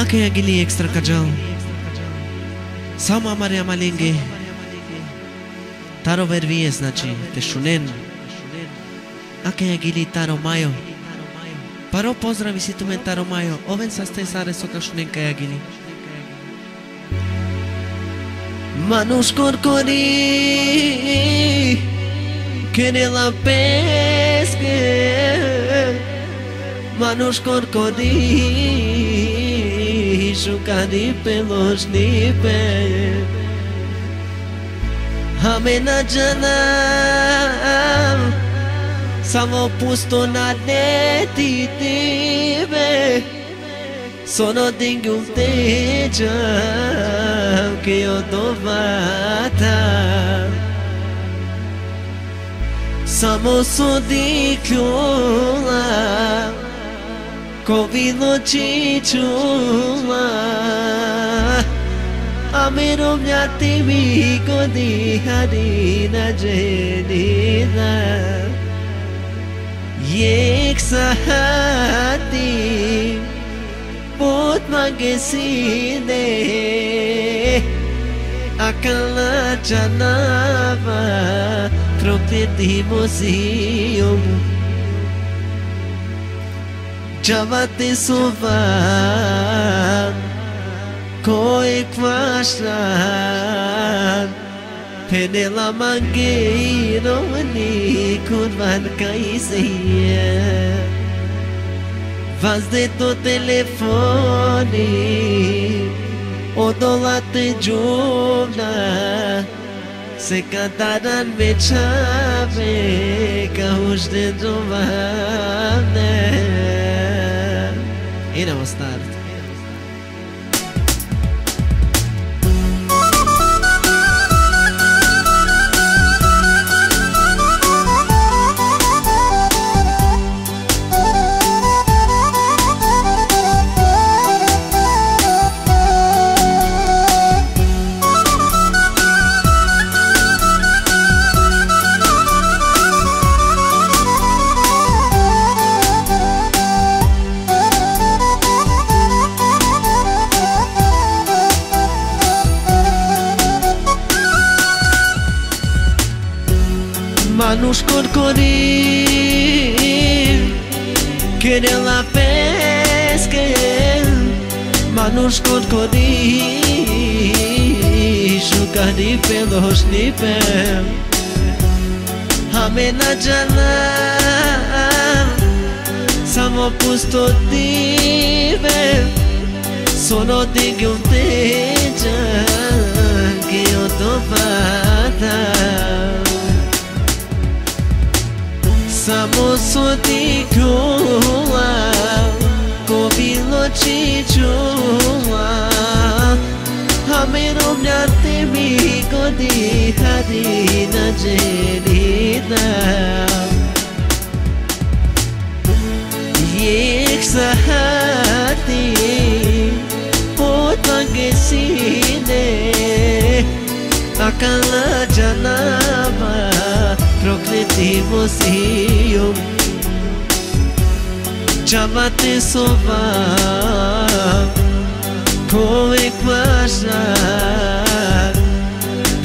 Ake екстра extra само Sama amare таро Taro vervies znači, te šunen. Ake agili таро мајо, Паро поздрави си тумен таро мајо, овен са сте саре со кашунен кај агили. Мануш коркори, кере ла песке, Мануш коркори, Jucari pelos nipe Hamena janam Samo pusto na detitibe Sono dingo teja que eu dou mata. Samo di Covido chichuma Amiro mnyati biko di hadina jedina Yek sahati Pot magesine Akala janava Trompete museum Chavate sovar Koe kvashlan Penela mangi ani kurvan kaisiye Vaz de to telefoni, Odolate jumna Se cantarán me kahush Caos de tu mane I a gustar. Tiene la pez que Manush kot kodi. Shuka ni pelosh ni pem Hame na jana Samo pusto dive. Sono di gyum te che Gyo to vata. Samo soti kula Ko bilo chichua Hamero mnyate mi godi harina jenina Yek sahati Potangesine Akala janama Prokleti museum Javate sova Koe kwasha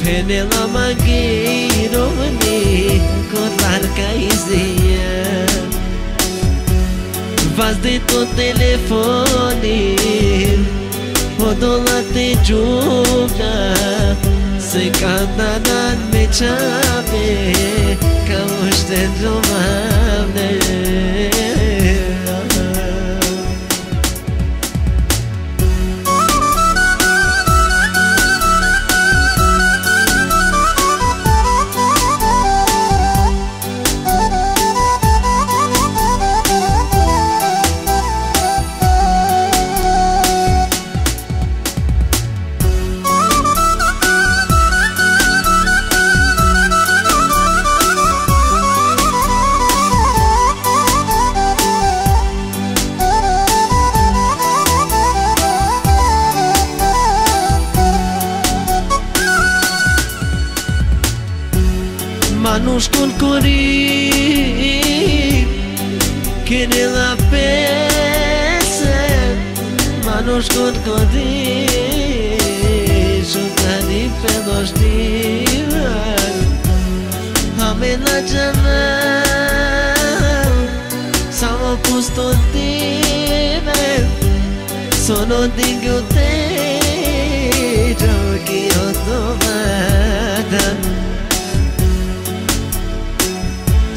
Penela mangueiro ni Cortar caizia Vaz de tu telefone Odolate jumna Se cantaran me chave Μ' το κορί που δεν απήσε, μα νοσκούτ κορί. Σου τάδι φεύγει, τίβε. Α μην σαν να ακούσω τίβε. Σου νοτί που τίτλο, εκεί.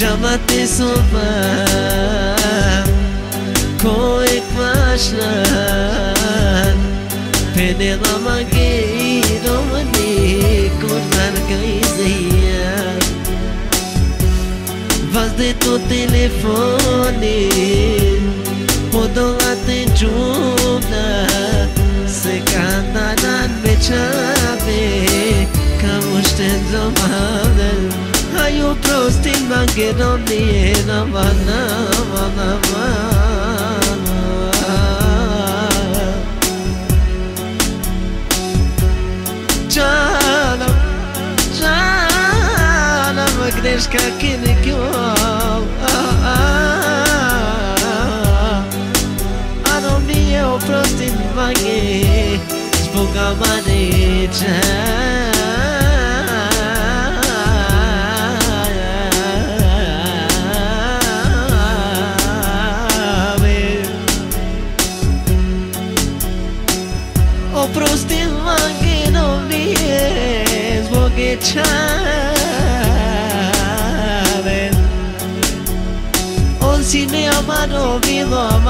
Degeama te sovam Koek mashlan Pene lama gei romani Kurnar gai zaya Vaz de to telefone Podola te jumna Se cantaran me chave Ca uște you trusting man get on the end of mana mana Chala Chala Magneska kinikyo Anonio trusting man get Spoga mane Chala O prosti maginovi je zbog je čaven On si ne omano bilo